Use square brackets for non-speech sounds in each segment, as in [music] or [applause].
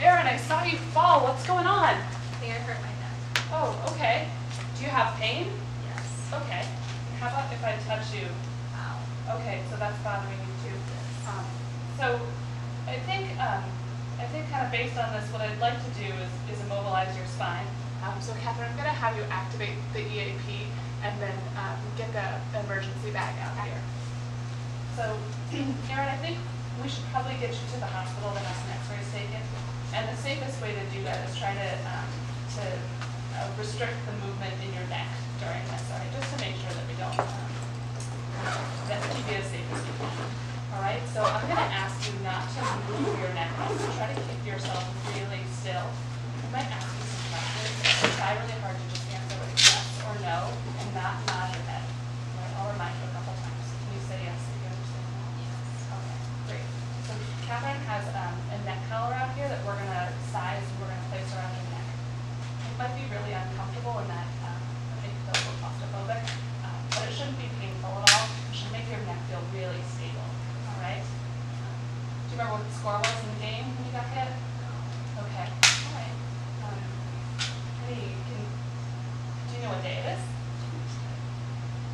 Erin, I saw you fall. What's going on? I think I hurt my neck. Oh, okay. Do you have pain? Yes. Okay. How about if I touch you? Ow. Okay, so that's bothering you too. Um, so I think, um, I think kind of based on this, what I'd like to do is, is immobilize your spine. Um, so Kathryn, I'm gonna have you activate the EAP and then, um, get the emergency bag out here. So, [clears throat] Erin, I think we should probably get you to the hospital to have some x-rays taken. And the safest way to do that is try to, um, to uh, restrict the movement in your neck during this, just to make sure that we don't, um, that we keep you as safe as we can. All right, so I'm gonna ask you not to move your neck, so try to keep yourself really still. I might ask you some questions, try really hard to just answer with yes or no, and not nod your head. All right, I'll remind you a couple times. Can you say yes if you understand that? Yes. Okay, great. So Kathryn has um, a neck collar out here that we're gonna size, we're gonna place around your neck. It might be really uncomfortable and that um, may feel a little claustrophobic, um, but it shouldn't be painful at all. It should make your neck feel really stable, all right? Um, Do you remember what the score was in the game when you got hit? Okay, all right. Um, Hey, can, do you know what day it is?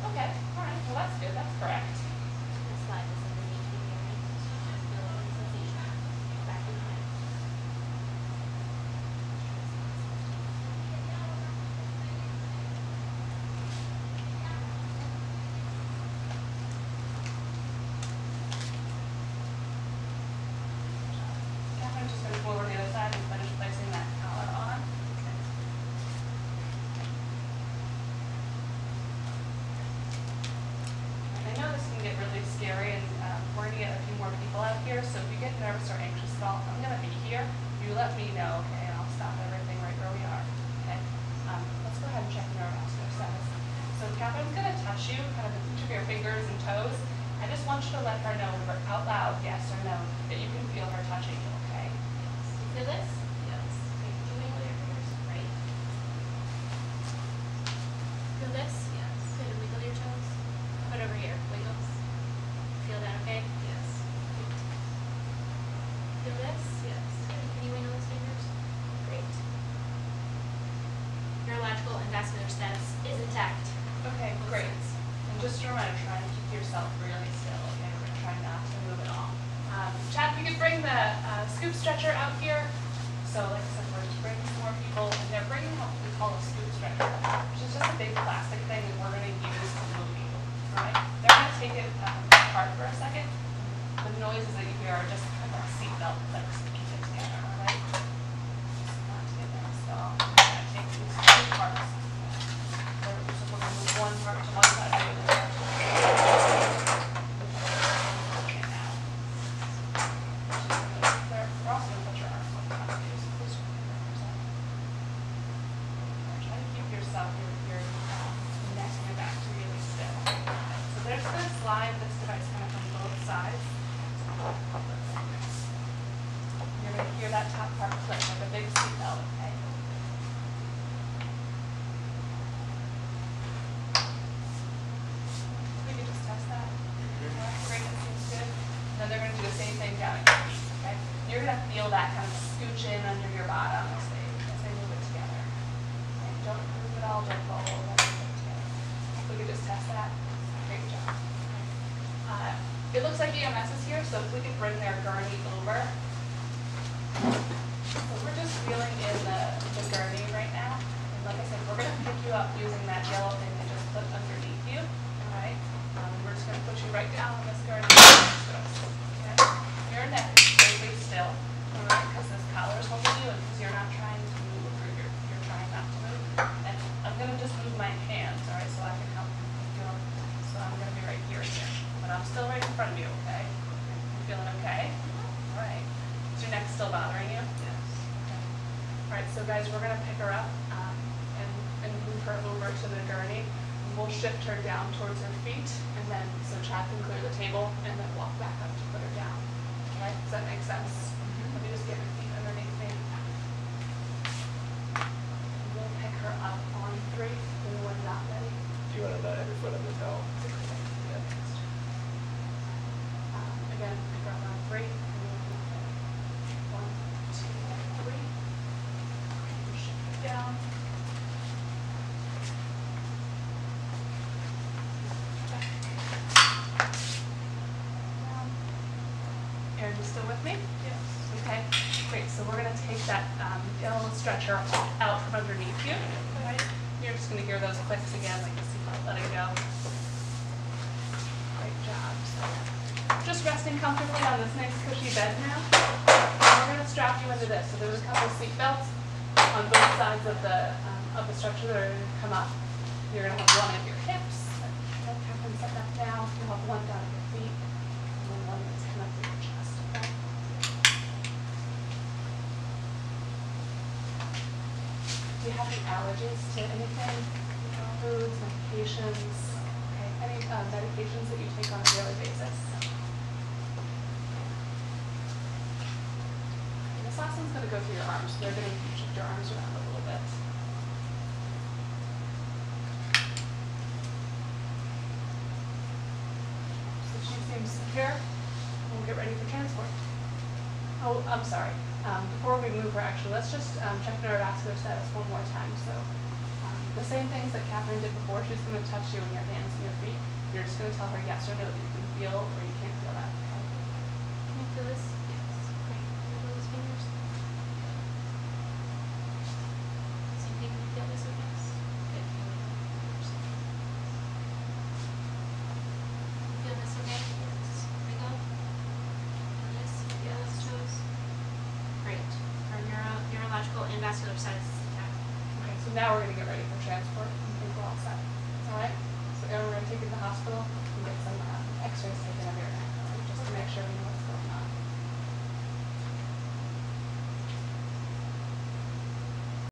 Okay, all right, well, that's good, that's correct. The slide is underneath the earring. Just feel a sensation. Back behind. Kathryn, just gonna go over to the other side and finish placing that collar on. And I know this can get really scary and um, we're gonna get a few more people out here, so if you get nervous or anxious at all, I'm gonna be here. You let me know, okay, and I'll stop everything right where we are, okay? Um, Let's go ahead and check neurovascular status. So Kathryn's gonna touch you, kind of of your fingers and toes. I just want you to let her know out loud, yes or no, that you can feel her touching you, okay? You feel this? Yes. Okay, can you wiggle your fingers? Right. Feel this? Yes. Good, and wiggle your toes. Put over here, wiggles. Feel that okay? Yes. Feel this? Yes. Good, can you wiggle those fingers? Great. Neurological and vascular status is intact. Okay, great. And just a reminder, try and keep yourself really still, okay? We're gonna try not to move at all. Um, Chad, we could bring the uh, scoop stretcher out here. So like I said, we're bringing more people, and they're bringing what we call a scoop stretcher, which is just a big plastic thing that we're gonna use to move people, all right? They're gonna take it um, apart for a second. The noises that you hear are just kind of a seatbelt clicks to keep it together, all right? Just not to get them installed. We're gonna take these two parts. We're just gonna move one part to one side, the other part to the other. Okay, now. We're we're also gonna put your arms on top of you, so close your fingers up. Try to keep yourself, your, your uh, neck and your back really still. So there's gonna slide this device kind of from both sides. You're gonna hear that top part click like a big seatbelt, okay? We can just test that. Mm-hmm. Great, that seems good. Then they're gonna do the same thing down feet, okay? You're gonna feel that kind of scooch in under your bottom as they, as they move it together. Okay, Don't move it all, don't fall over. We can just test that. It looks like EMS is here, so if we could bring their gurney over. We're just feeling in the, the gurney right now. And like I said, we're gonna pick you up using that yellow thing and just put underneath you, all right? Um, we're just gonna put you right down on this gurney. Okay? Your neck is completely still, all right, because this collar is holding you and because you're not trying to move or you're, you're trying not to move. And I'm gonna just move my hands, all right, so I can help you feel, so I'm gonna be right here again. But I'm still right in front of you, okay? You feeling okay? All right. Is your neck still bothering you? Yes. Okay. All right, so guys, we're gonna pick her up, um, and, and move her over to the gurney. We'll shift her down towards her feet, and then, so Chad can clear the table, and then walk back up to put her down. Okay, does that make sense? Let me just get her feet underneath me. And We'll pick her up on three, when we're not ready. Do you want to have your foot on the towel? Yeah. Um, Again, pick her up on three. and we'll move her. One, two, Kathryn, you still with me? Yes. Okay, great, so we're gonna take that, stretcher out from underneath you. You're just gonna hear those clicks again, like the letting go. Great job, so, just resting comfortably on this nice cushy bed now. And we're gonna strap you into this, so there's a couple seat belts on both sides of the, um, of the stretcher that are gonna come up. You're gonna have one at your hips, Kathryn set that down, you'll have one down at your feet, and then one that's connected to your chest, okay? Do you have any allergies to anything? Foods, medications? Any uh, medications that you take on a daily basis? And This last one's gonna go through your arms, so they're gonna shift your arms around a little bit. So she seems secure. We'll get ready for transport. Oh, I'm sorry. Um, before we move her, actually, let's just um, check neurovascular status one more time. So, um, the same things that Kathryn did before. She's going to touch you in your hands and your feet. You're just going to tell her yes or no that you can feel or you can't feel that. Okay? Can you feel this? Yes. Great. Can you feel those fingers? Same thing, can you feel this with us? Good. Here we go. You feel this okay? Yes. Wiggle? Feel this? Feel those toes? Great. For neuro, neurological and vascular status is intact. Okay. So now we're going to get ready for transport. I think we're all set. All right. So Erin, we're going to take you to the hospital and get some uh, X-rays taken of your neck, just to make sure we know